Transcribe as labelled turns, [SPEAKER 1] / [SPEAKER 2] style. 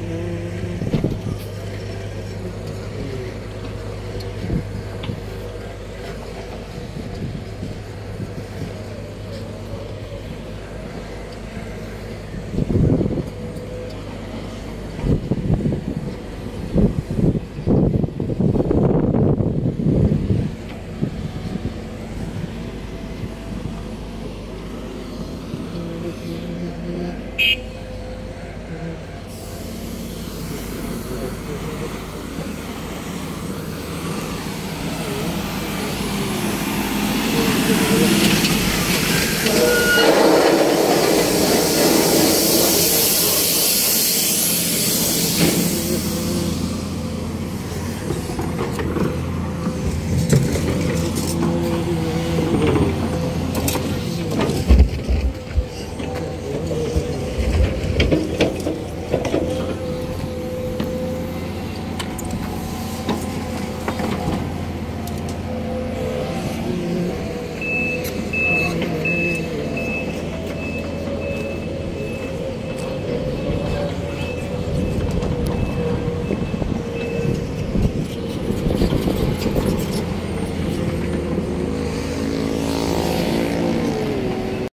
[SPEAKER 1] Mm.